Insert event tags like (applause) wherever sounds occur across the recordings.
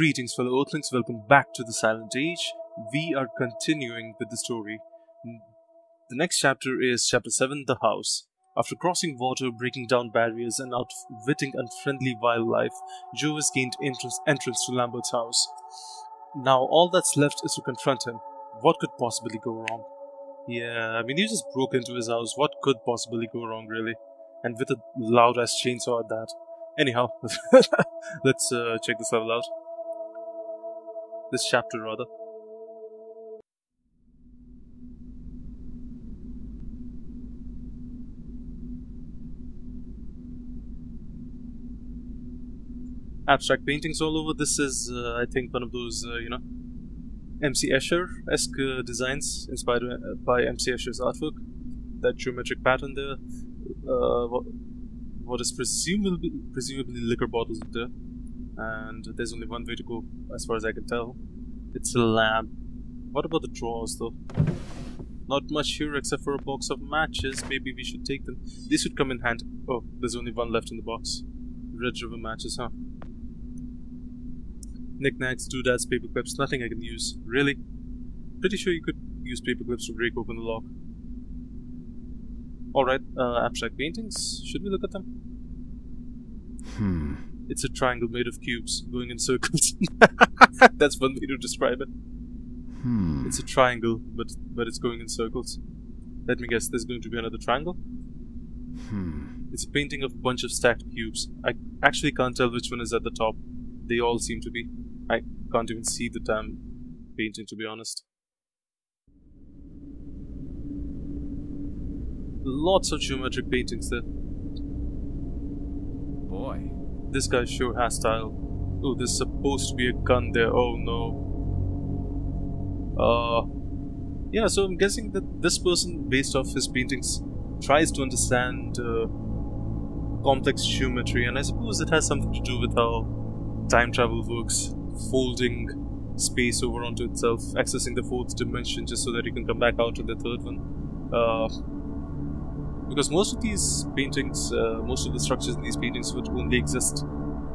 Greetings, fellow Earthlings. Welcome back to the Silent Age. We are continuing with the story. The next chapter is Chapter 7 The House. After crossing water, breaking down barriers, and outwitting unfriendly wildlife, Joe has gained entrance, entrance to Lambert's house. Now, all that's left is to confront him. What could possibly go wrong? Yeah, I mean, you just broke into his house. What could possibly go wrong, really? And with a loud ass chainsaw at that. Anyhow, (laughs) let's uh, check this level out. This chapter, rather. Abstract paintings all over. This is, uh, I think, one of those, uh, you know, MC Escher esque uh, designs inspired uh, by MC Escher's artwork. That geometric pattern there. Uh, what, what is presumably presumably liquor bottles there, and there's only one way to go, as far as I can tell. It's a lamp. What about the drawers, though? Not much here except for a box of matches. Maybe we should take them. These would come in hand. Oh, there's only one left in the box. Red River matches, huh? Knickknacks, doodads, paper clips, nothing I can use. Really? Pretty sure you could use paper clips to break open the lock. Alright, uh, abstract paintings. Should we look at them? Hmm. It's a triangle made of cubes going in circles. (laughs) That's one way to describe it. Hmm. It's a triangle, but but it's going in circles. Let me guess, there's going to be another triangle? Hmm. It's a painting of a bunch of stacked cubes. I actually can't tell which one is at the top. They all seem to be. I can't even see the damn painting, to be honest. Lots of geometric paintings there. Boy. This guy sure has style. Oh, there's supposed to be a gun there. Oh no. Uh, yeah, so I'm guessing that this person, based off his paintings, tries to understand uh, complex geometry, and I suppose it has something to do with how time travel works. Folding space over onto itself, accessing the fourth dimension just so that you can come back out to the third one. Uh, because most of these paintings, uh, most of the structures in these paintings would only exist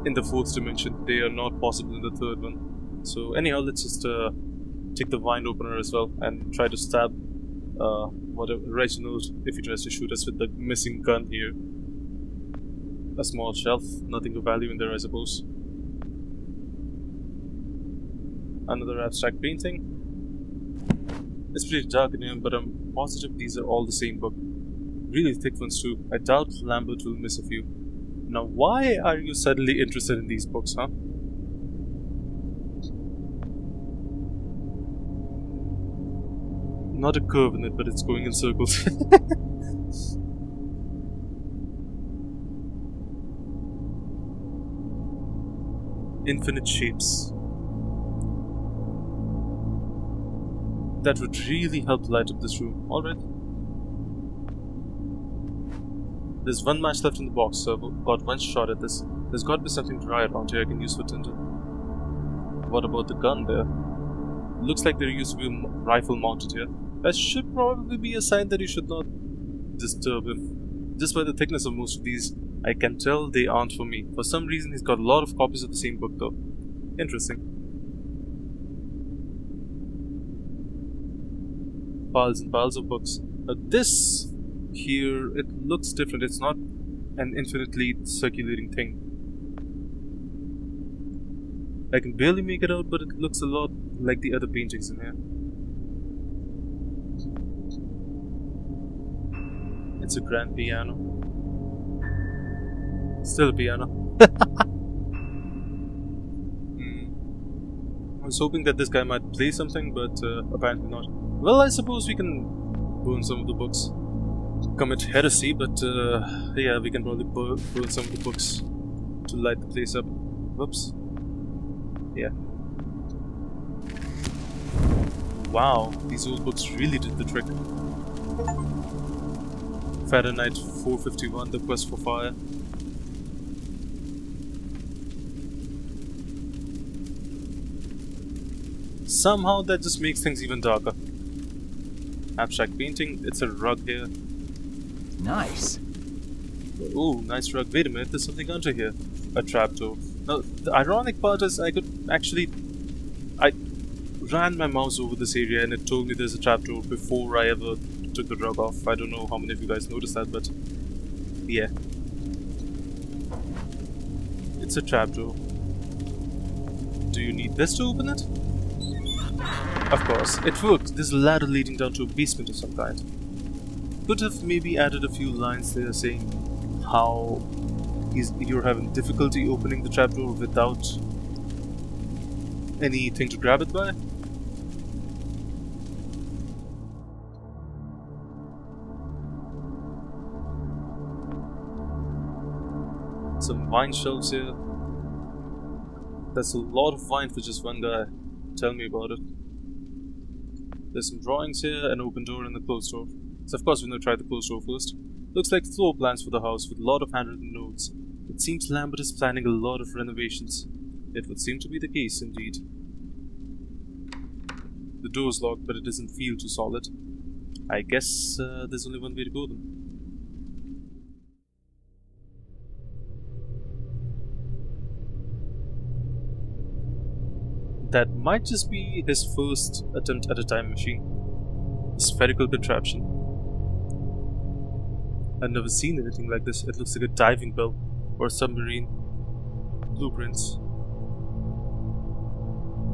in the fourth dimension. They are not possible in the third one. So anyhow, let's just uh, take the wine opener as well and try to stab uh, whatever Reginald if he tries to shoot us with the missing gun here. A small shelf, nothing of value in there, I suppose. Another abstract painting. It's pretty dark in here, but I'm positive these are all the same book really thick ones too. I doubt Lambert will miss a few. Now, why are you suddenly interested in these books, huh? Not a curve in it, but it's going in circles. (laughs) Infinite shapes. That would really help light up this room. Alright. There's one match left in the box, so I've got one shot at this. There's got to be something dry around here I can use for tinder. What about the gun there? Looks like there used to be a rifle mounted here. That should probably be a sign that you should not disturb him. Just by the thickness of most of these, I can tell they aren't for me. For some reason, he's got a lot of copies of the same book though. Interesting. Piles and piles of books. Uh, this here it looks different. It's not an infinitely circulating thing. I can barely make it out, but it looks a lot like the other paintings in here. It's a grand piano. Still a piano. (laughs) Hmm. I was hoping that this guy might play something, but uh, apparently not. Well, I suppose we can burn some of the books commit heresy, but uh, yeah, we can probably pull, burn some of the books to light the place up. Whoops. Yeah. Wow, these old books really did the trick. Fahrenheit 451, The Quest for Fire. Somehow that just makes things even darker. Abstract painting, it's a rug here. Nice. Ooh, nice rug. Wait a minute, there's something under here. A trapdoor. Now, the ironic part is I could actually... I ran my mouse over this area and it told me there's a trapdoor before I ever took the rug off. I don't know how many of you guys noticed that, but... Yeah. It's a trapdoor. Do you need this to open it? Of course, it worked. There's a ladder leading down to a basement of some kind. Could have maybe added a few lines there saying how you're having difficulty opening the trapdoor without anything to grab it by. Some wine shelves here. That's a lot of wine for just one guy. Tell me about it. There's some drawings here, an open door and a closed door. So of course we're gonna try the closed door first. Looks like floor plans for the house with a lot of handwritten notes. It seems Lambert is planning a lot of renovations. It would seem to be the case indeed. The door's locked but it doesn't feel too solid. I guess uh, there's only one way to go then. that might just be his first attempt at a time machine. A spherical contraption. I've never seen anything like this. It looks like a diving bell or a submarine. Blueprints.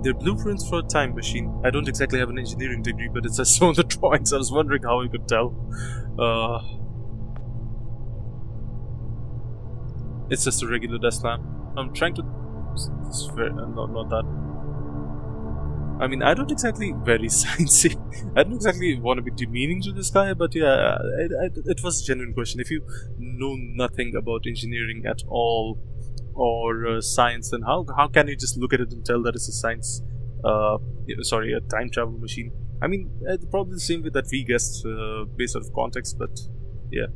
They're blueprints for a time machine. I don't exactly have an engineering degree, but it's just (laughs) on the drawings. I was wondering how you could tell. Uh, it's just a regular desk lamp. I'm trying to... Not, not that. I mean, I don't exactly very (laughs) sciencey. I don't exactly want to be demeaning to this guy, but yeah, it, it, it, was a genuine question. If you know nothing about engineering at all or uh, science, then how how can you just look at it and tell that it's a science? Uh, sorry, a time travel machine. I mean, uh, probably the same way that we guessed uh, based out of context, but yeah.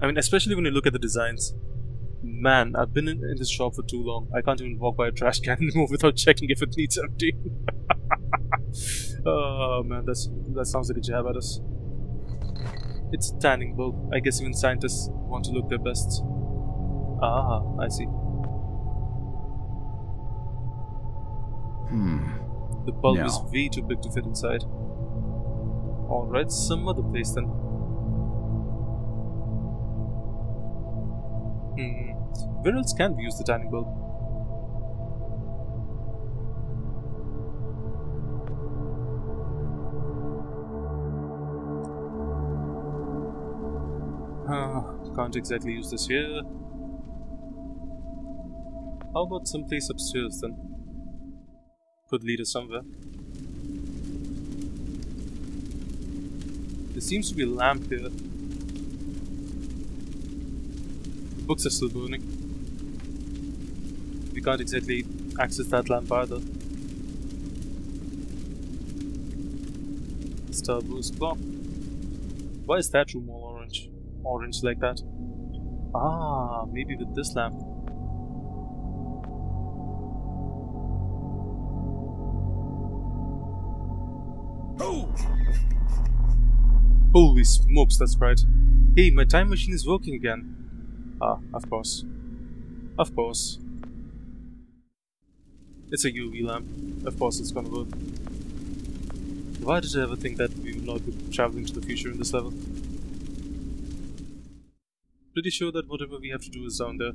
I mean, especially when you look at the designs, Man, I've been in, in, this shop for too long. I can't even walk by a trash can (laughs) anymore without checking if it needs emptying. (laughs) oh man, that's that sounds like a jab at us. It's a tanning bulb. I guess even scientists want to look their best. Ah, I see. Hmm. The bulb no. is way too big to fit inside. Alright, some other place then. Hmm. Where else can we use the tanning bulb? Uh, can't exactly use this here. How about someplace upstairs then? Could lead us somewhere. There seems to be a lamp here. The books are still burning we can't exactly access that lamp either. Starburst clock. Why is that room all orange? Orange like that? Ah, maybe with this lamp. Holy smokes, that's bright. Hey, my time machine is working again. Ah, of course. Of course. It's a UV lamp. Of course it's gonna work. Why did I ever think that we would not be traveling to the future in this level? Pretty sure that whatever we have to do is down there.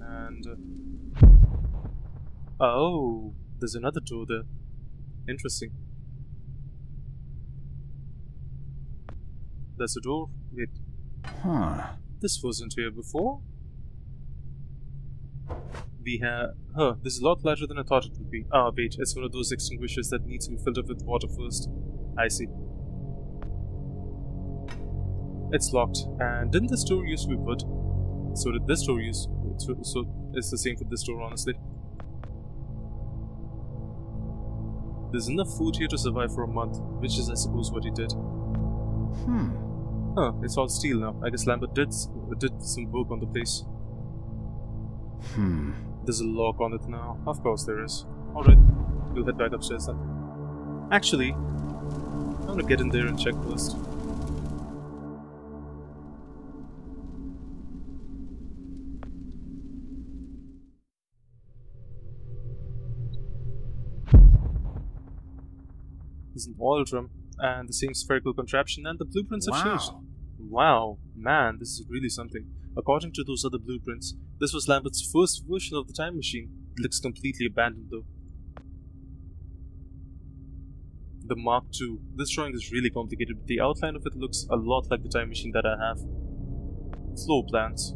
And... Uh, oh, there's another door there. Interesting. There's a door. Wait. Huh. This wasn't here before we have... Huh, this is a lot larger than I thought it would be. Ah, wait, it's one of those extinguishers that needs to be filled up with water first. I see. It's locked. And didn't this door used to be put? So did this door use... So, so it's the same for this door, honestly. There's enough food here to survive for a month, which is, I suppose, what he did. Hmm. Huh, it's all steel now. I guess Lambert did, did some work on the place. Hmm. There's a lock on it now. Of course there is. Alright, we'll head back upstairs then. Actually, I'm gonna get in there and check first. There's an oil drum and the same spherical contraption, and the blueprints have changed. Wow. Wow, man, this is really something. According to those other blueprints, this was Lambert's first version of the time machine. It looks completely abandoned though. The Mark II. This drawing is really complicated, but the outline of it looks a lot like the time machine that I have. Floor plans.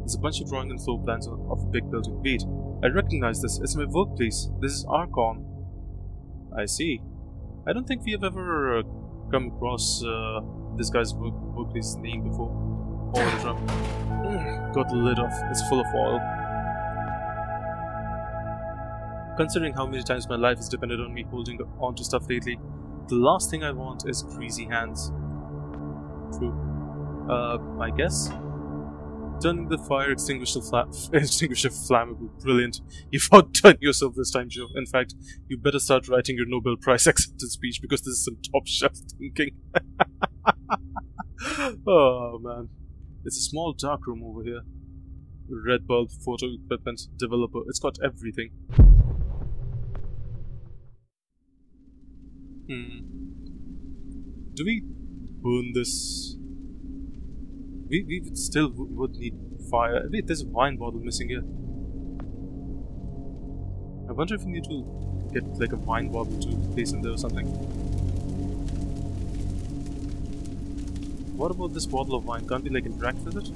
There's a bunch of drawing and floor plans of of a big building. Wait, I recognize this. It's my workplace. This is Archon. I see. I don't think we have ever uh, come across uh, this guy's book, workplace's name before. Oil drum. (sighs) Got the lid off. It's full of oil. Considering how many times my life has depended on me holding on to stuff lately, the last thing I want is greasy hands. True. Uh, I guess? Turning the fire extinguisher, fla- (laughs) extinguisher flammable. Brilliant. You've outdone yourself this time, Joe. In fact, you better start writing your Nobel Prize (laughs) acceptance speech because this is some top shelf thinking. (laughs) oh, man. It's a small dark room over here. Red bulb, photo equipment, developer. It's got everything. Hmm. Do we burn this? We, we still would need fire. Wait, there's a wine bottle missing here. I wonder if we need to get like a wine bottle to place in there or something. What about this bottle of wine? Can't we like interact with it?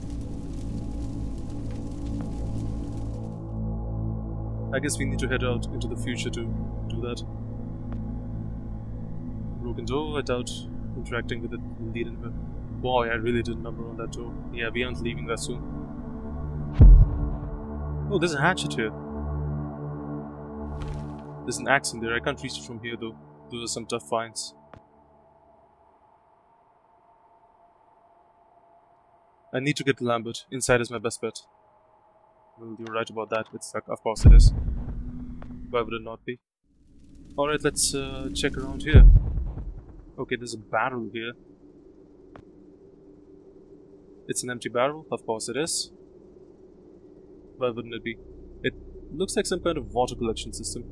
I guess we need to head out into the future to do that. Broken door, I doubt interacting with it will lead anywhere. Boy, I really did a number on that door. Yeah, we aren't leaving that soon. Oh, there's a hatchet here. There's an axe in there. I can't reach it from here though. Those are some tough finds. I need to get Lambert. Inside is my best bet. Well, you're right about that. It's like, of course it is. Why would it not be? Alright, let's uh, check around here. Okay, there's a barrel here. It's an empty barrel? Of course it is. Why wouldn't it be? It looks like some kind of water collection system.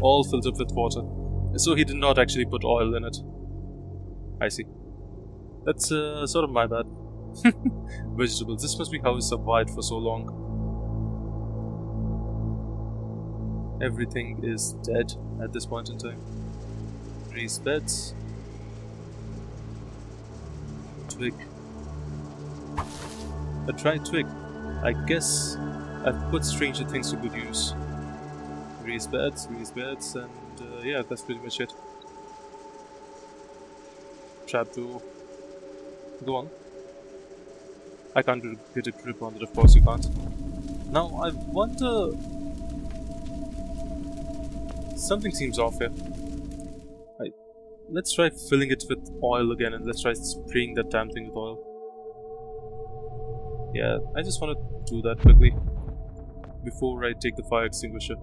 All filled up with water. So he did not actually put oil in it. I see. That's uh, sort of my bad. (laughs) Vegetables. This must be how he survived for so long. Everything is dead at this point in time. Raised beds. Twig. A dry twig. I guess I've put Stranger Things to good use. Raised beds, raised beds, and uh, yeah, that's pretty much it. Trapdoor. Go on. I can't get a grip on it, of course you can't. Now, I wonder... Something seems off here. I... Let's try filling it with oil again and let's try spraying that damn thing with oil. Yeah, I just want to do that quickly. Before I take the fire extinguisher.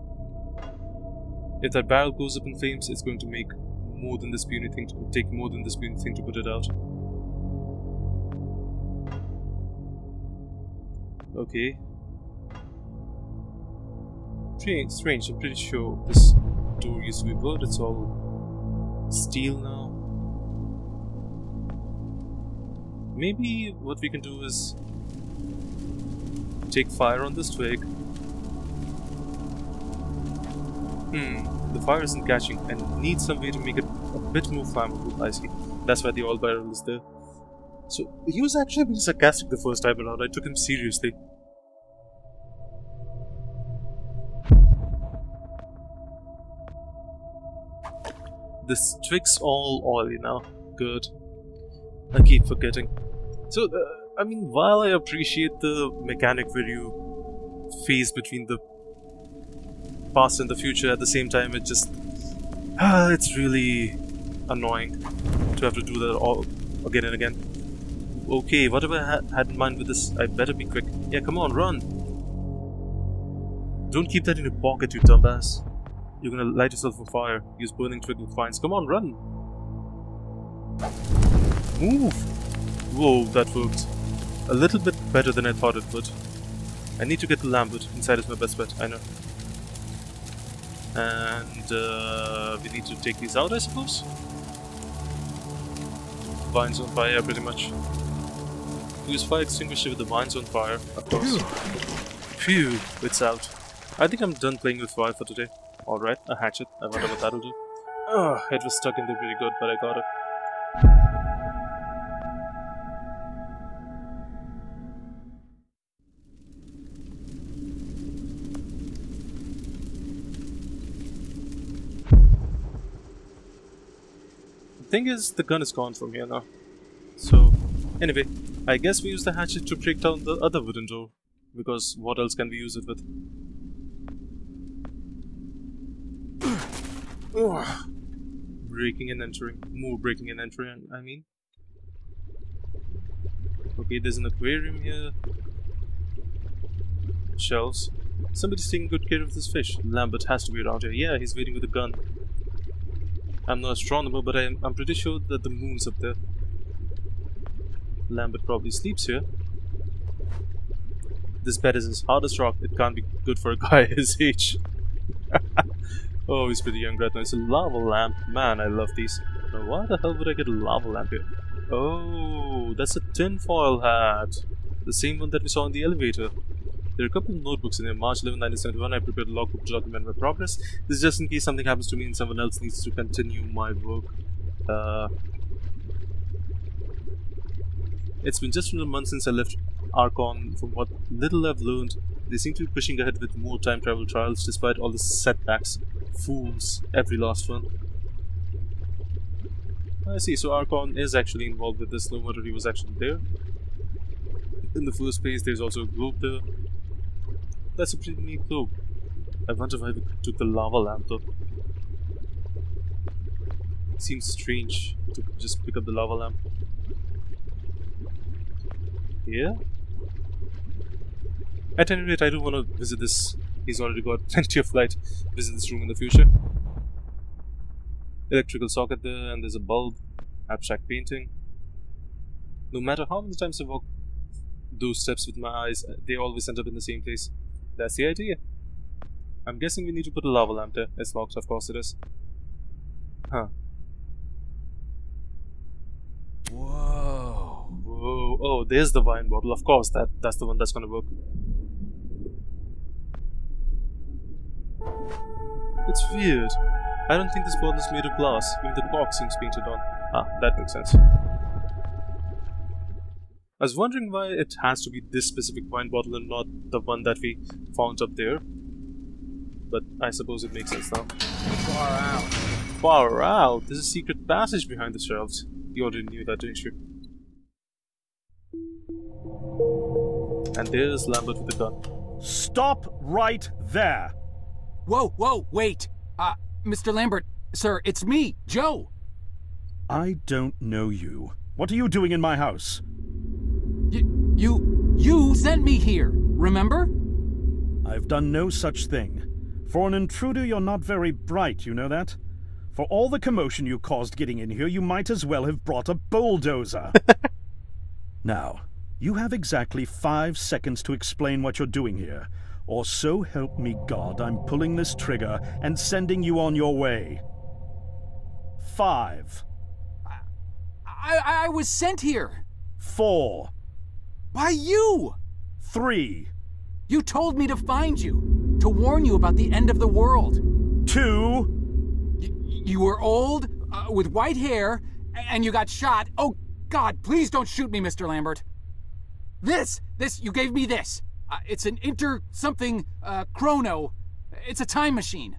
If that barrel goes up in flames, it's going to make more than this puny thing to take more than this puny thing to put it out. Okay. Strange, I'm pretty sure this door used to be wood, it's all steel now. Maybe what we can do is take fire on this twig. Hmm, the fire isn't catching and need some way to make it a bit more flammable, I see. That's why the oil barrel is there. So, he was actually being sarcastic the first time around, I took him seriously. This twig's all oily now. Good. I keep forgetting. So, uh, I mean, while I appreciate the mechanic where you phase between the past and the future at the same time, it just. Ah, it's really annoying to have to do that all again and again. Okay, whatever I ha- had in mind with this, I better be quick. Yeah, come on, run! Don't keep that in your pocket, you dumbass. You're gonna light yourself on fire. Use burning twig with vines. Come on, run! Move! Whoa, that worked. A little bit better than I thought it would. I need to get the Lambert. Inside is my best bet, I know. And uh, we need to take these out, I suppose? Vines on fire, pretty much. Use fire extinguisher with the vines on fire, of course. Phew, it's out. I think I'm done playing with fire for today. Alright, a hatchet. I wonder what that'll do. Ugh, it was stuck in there pretty good, but I got it. The thing is, the gun is gone from here now. So, anyway, I guess we use the hatchet to break down the other wooden door. Because what else can we use it with? Breaking and entering. More breaking and entering, I mean. Okay, there's an aquarium here. Shelves. Somebody's taking good care of this fish. Lambert has to be around here. Yeah, he's waiting with a gun. I'm no astronomer, but I'm, I'm pretty sure that the moon's up there. Lambert probably sleeps here. This bed is as hard as rock. It can't be good for a guy (laughs) his age. (laughs) oh, he's pretty young right now. It's a lava lamp. Man, I love these. Why the hell would I get a lava lamp here? Oh, that's a tinfoil hat. The same one that we saw in the elevator. There are a couple of notebooks in there. March 11, 1971, I prepared a logbook to document my progress. This is just in case something happens to me and someone else needs to continue my work. Uh, it's been just a month since I left Archon. From what little I've learned, they seem to be pushing ahead with more time travel trials despite all the setbacks. Fools, every last one. I see, so Archon is actually involved with this, no matter he was actually there. In the first place, there's also a globe there. That's a pretty neat globe. I wonder why we took the lava lamp though. Seems strange to just pick up the lava lamp. Yeah? At any rate, I do want to visit this. He's already got (laughs) plenty of light. Visit this room in the future. Electrical socket there, and there's a bulb. Abstract painting. No matter how many times I walk those steps with my eyes, uh, they always end up in the same place. That's the idea. I'm guessing we need to put a lava lamp there. It's locked, of course it is. Huh. Whoa. Whoa. Oh, there's the wine bottle. Of course, that that's the one that's gonna work. It's weird. I don't think this bottle is made of glass. Even the cork seems painted on. Ah, that makes sense. I was wondering why it has to be this specific wine bottle and not the one that we found up there. But I suppose it makes sense now. Far out. Far out! There's a secret passage behind the shelves. You already knew that, didn't you? And there's Lambert with the gun. Stop right there! Whoa, whoa, wait. Uh, Mr. Lambert, sir, it's me, Joe. I don't know you. What are you doing in my house? You, you, you sent me here, remember? I've done no such thing. For an intruder, you're not very bright, you know that? For all the commotion you caused getting in here, you might as well have brought a bulldozer. (laughs) now, you have exactly five seconds to explain what you're doing here, or so help me God, I'm pulling this trigger and sending you on your way. Five, I, I was sent here. four, By you. three, You told me to find you, to warn you about the end of the world. two. Y- you were old, uh, with white hair, and you got shot. Oh, God, please don't shoot me, Mr. Lambert. This, this, you gave me this. Uh, it's an inter something uh, chrono. It's a time machine.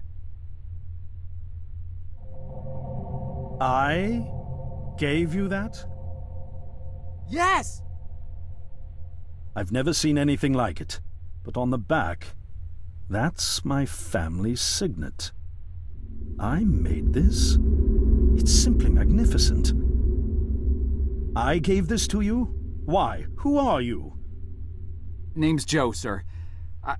I gave you that? Yes! I've never seen anything like it. But on the back, that's my family signet. I made this? It's simply magnificent. I gave this to you? Why? Who are you? Name's Joe, sir. I,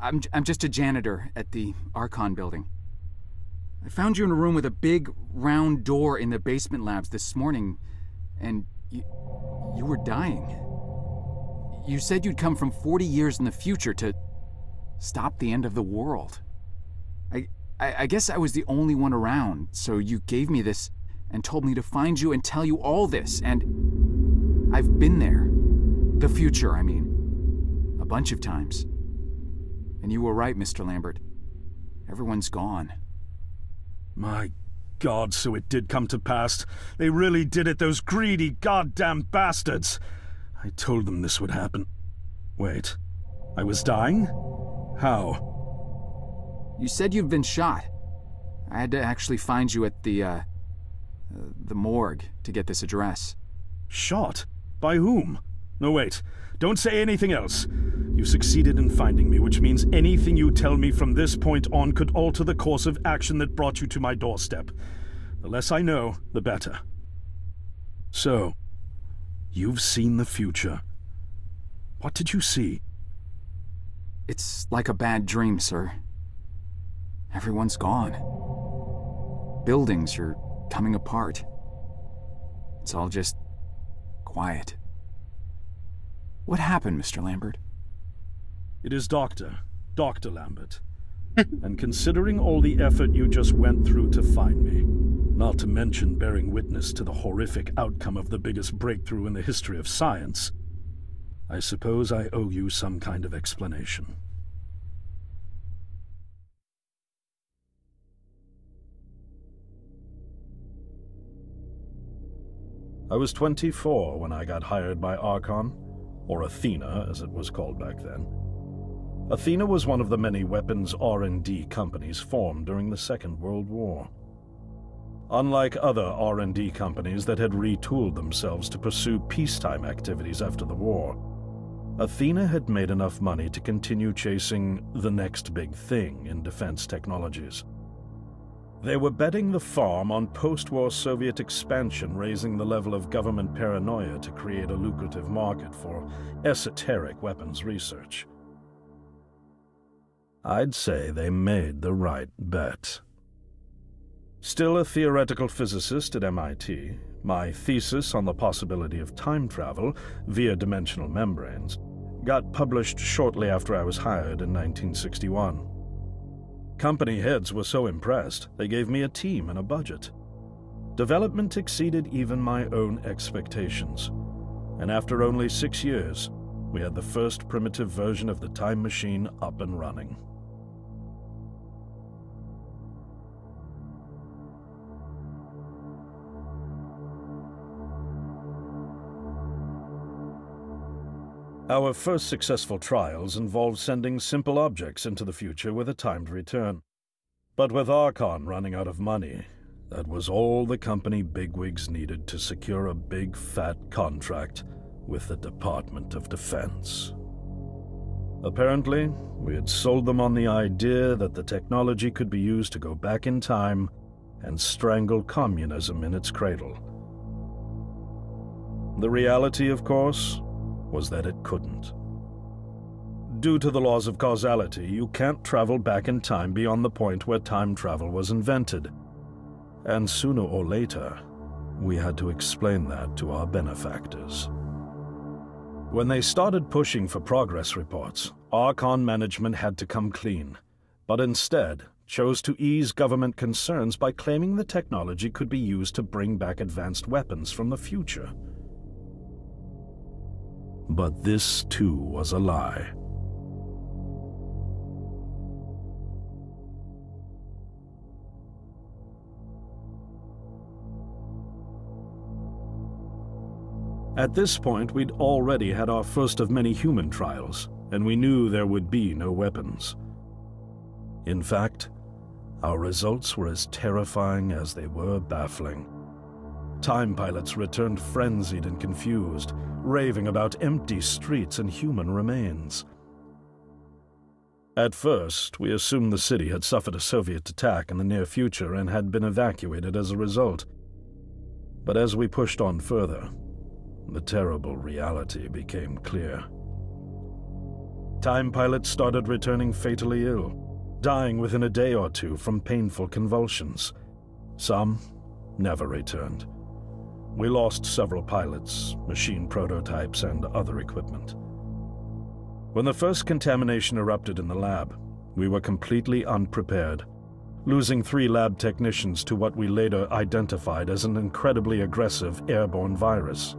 I'm, I'm just a janitor at the Archon building. I found you in a room with a big round door in the basement labs this morning, and you, you were dying. You said you'd come from 40 years in the future to stop the end of the world. I, I, I guess I was the only one around, so you gave me this and told me to find you and tell you all this, and I've been there. The future, I mean. A bunch of times. And you were right, Mr. Lambert. Everyone's gone. My God, so it did come to pass. They really did it, those greedy goddamn bastards. I told them this would happen. Wait, I was dying? How? You said you'd been shot. I had to actually find you at the, uh, uh, the morgue to get this address. Shot? By whom? No, wait. Don't say anything else. You succeeded in finding me, which means anything you tell me from this point on could alter the course of action that brought you to my doorstep. The less I know, the better. So, you've seen the future. What did you see? It's like a bad dream, sir. Everyone's gone. Buildings are coming apart. It's all just quiet. What happened, Mr. Lambert? It is Doctor, Dr. Lambert. (laughs) and considering all the effort you just went through to find me, not to mention bearing witness to the horrific outcome of the biggest breakthrough in the history of science, I suppose I owe you some kind of explanation. I was 24 when I got hired by Archon, or Athena as it was called back then. Athena was one of the many weapons R&D companies formed during the Second World War. Unlike other R&D companies that had retooled themselves to pursue peacetime activities after the war, Athena had made enough money to continue chasing the next big thing in defense technologies. They were betting the farm on post-war Soviet expansion raising the level of government paranoia to create a lucrative market for esoteric weapons research. I'd say they made the right bet. Still a theoretical physicist at MIT, my thesis on the possibility of time travel via dimensional membranes got published shortly after I was hired in 1961. Company heads were so impressed, they gave me a team and a budget. Development exceeded even my own expectations. And after only six years, we had the first primitive version of the time machine up and running. Our first successful trials involved sending simple objects into the future with a timed return. But with Archon running out of money, that was all the company bigwigs needed to secure a big fat contract with the Department of Defense. Apparently, we had sold them on the idea that the technology could be used to go back in time and strangle communism in its cradle. The reality, of course, was that it couldn't. Due to the laws of causality, you can't travel back in time beyond the point where time travel was invented. And sooner or later, we had to explain that to our benefactors. When they started pushing for progress reports, Archon management had to come clean, but instead chose to ease government concerns by claiming the technology could be used to bring back advanced weapons from the future. But this too was a lie. At this point, we'd already had our first of many human trials, and we knew there would be no weapons. In fact, our results were as terrifying as they were baffling. Time pilots returned frenzied and confused, raving about empty streets and human remains. At first, we assumed the city had suffered a Soviet attack in the near future and had been evacuated as a result. But as we pushed on further, the terrible reality became clear. Time pilots started returning fatally ill, dying within a day or two from painful convulsions. Some never returned. We lost several pilots, machine prototypes, and other equipment. When the first contamination erupted in the lab, we were completely unprepared, losing three lab technicians to what we later identified as an incredibly aggressive airborne virus.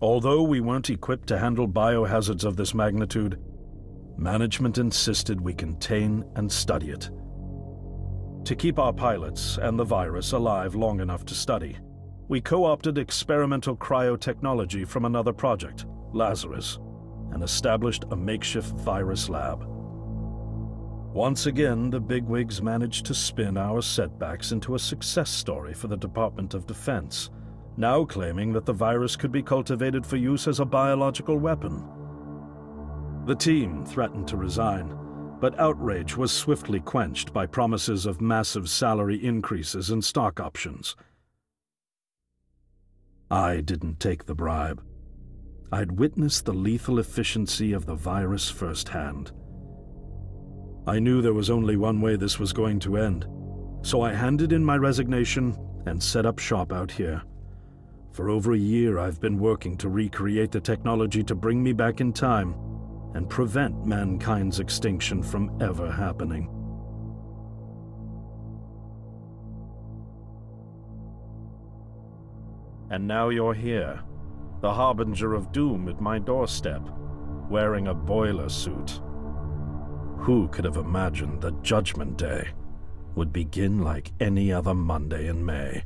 Although we weren't equipped to handle biohazards of this magnitude, management insisted we contain and study it. To keep our pilots and the virus alive long enough to study, we co-opted experimental cryotechnology from another project, Lazarus, and established a makeshift virus lab. Once again, the bigwigs managed to spin our setbacks into a success story for the Department of Defense, now claiming that the virus could be cultivated for use as a biological weapon. The team threatened to resign, but outrage was swiftly quenched by promises of massive salary increases and stock options. I didn't take the bribe. I'd witnessed the lethal efficiency of the virus firsthand. I knew there was only one way this was going to end, so I handed in my resignation and set up shop out here. For over a year, I've been working to recreate the technology to bring me back in time and prevent mankind's extinction from ever happening. And now you're here, the harbinger of doom at my doorstep, wearing a boiler suit. Who could have imagined that Judgment Day would begin like any other Monday in May?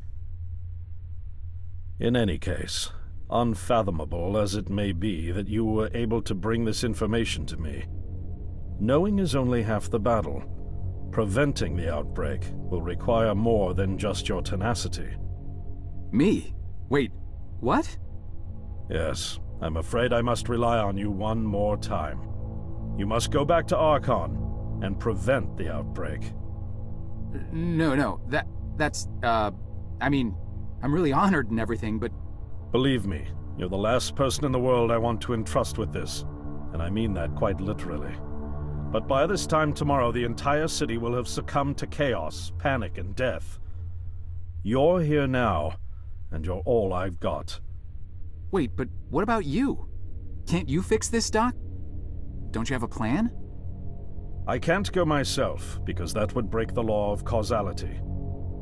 In any case, unfathomable as it may be that you were able to bring this information to me, knowing is only half the battle. Preventing the outbreak will require more than just your tenacity. Me? Wait, what? Yes, I'm afraid I must rely on you one more time. You must go back to Archon and prevent the outbreak. No, no, that, that's, uh, I mean, I'm really honored and everything, but... Believe me, you're the last person in the world I want to entrust with this, and I mean that quite literally. But by this time tomorrow, the entire city will have succumbed to chaos, panic, and death. You're here now, and you're all I've got. Wait, but what about you? Can't you fix this, Doc? Don't you have a plan? I can't go myself, because that would break the law of causality.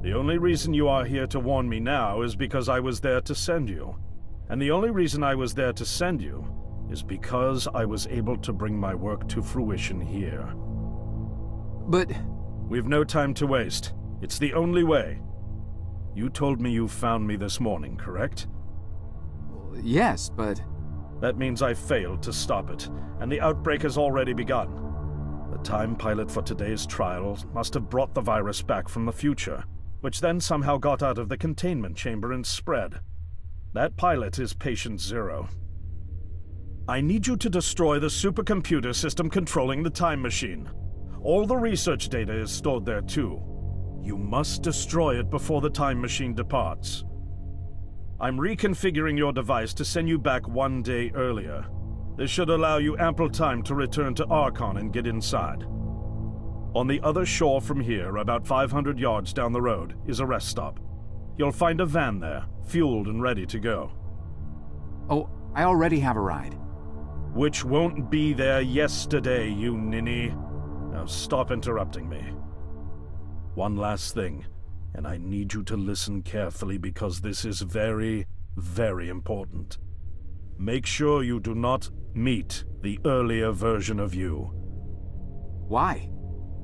The only reason you are here to warn me now is because I was there to send you. And the only reason I was there to send you is because I was able to bring my work to fruition here. But... We've no time to waste. It's the only way. You told me you found me this morning, correct? Yes, but... That means I failed to stop it, and the outbreak has already begun. The time pilot for today's trial must have brought the virus back from the future which then somehow got out of the containment chamber and spread. That pilot is Patient Zero. I need you to destroy the supercomputer system controlling the time machine. All the research data is stored there too. You must destroy it before the time machine departs. I'm reconfiguring your device to send you back one day earlier. This should allow you ample time to return to Archon and get inside. On the other shore from here, about 500 yards down the road, is a rest stop. You'll find a van there, fueled and ready to go. Oh, I already have a ride. Which won't be there yesterday, you ninny. Now stop interrupting me. One last thing, and I need you to listen carefully because this is very, very important. Make sure you do not meet the earlier version of you. Why?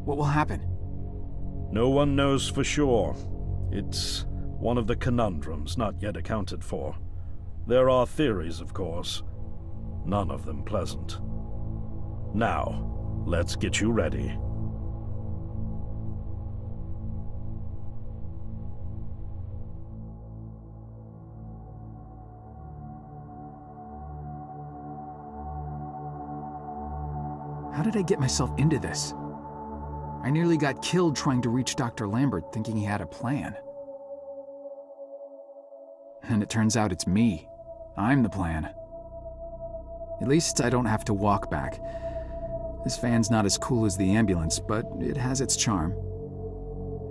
What will happen? No one knows for sure. It's one of the conundrums not yet accounted for. There are theories, of course. None of them pleasant. Now, let's get you ready. How did I get myself into this? I nearly got killed trying to reach Dr. Lambert thinking he had a plan. And it turns out it's me. I'm the plan. At least I don't have to walk back. This van's not as cool as the ambulance, but it has its charm.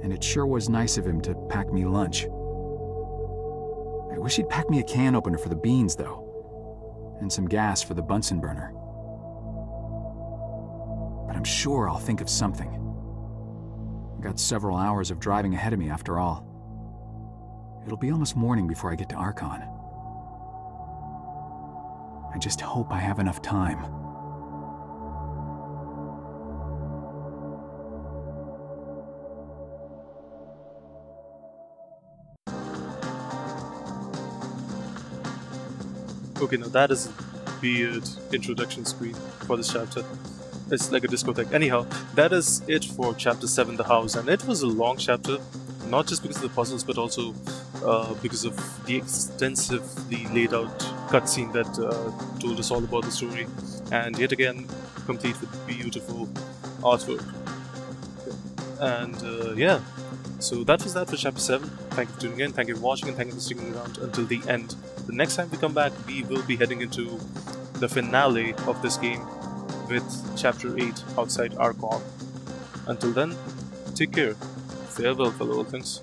And it sure was nice of him to pack me lunch. I wish he'd pack me a can opener for the beans, though, and some gas for the Bunsen burner. But I'm sure I'll think of something. Got several hours of driving ahead of me after all. It'll be almost morning before I get to Archon. I just hope I have enough time. Okay, now that is a weird introduction screen for this chapter. It's like a discotheque. Anyhow, that is it for chapter 7, The House, and it was a long chapter, not just because of the puzzles, but also uh, because of the extensively laid out cutscene that uh, told us all about the story, and yet again, complete with beautiful artwork. And uh, yeah, so that was that for chapter 7. Thank you for tuning in, thank you for watching, and thank you for sticking around until the end. The next time we come back, we will be heading into the finale of this game with chapter 8 outside Archon. Until then, take care. Farewell, fellow things.